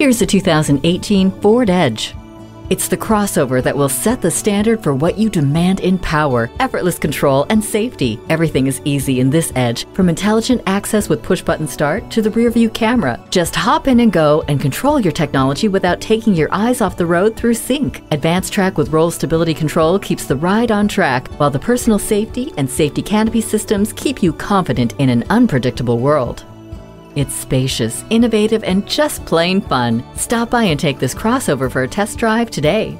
Here's the 2018 Ford Edge. It's the crossover that will set the standard for what you demand in power, effortless control, and safety. Everything is easy in this Edge, from intelligent access with push button start to the rear view camera. Just hop in and go and control your technology without taking your eyes off the road through sync. AdvanceTrac with roll stability control keeps the ride on track, while the personal safety and safety canopy systems keep you confident in an unpredictable world. It's spacious, innovative, and just plain fun. Stop by and take this crossover for a test drive today.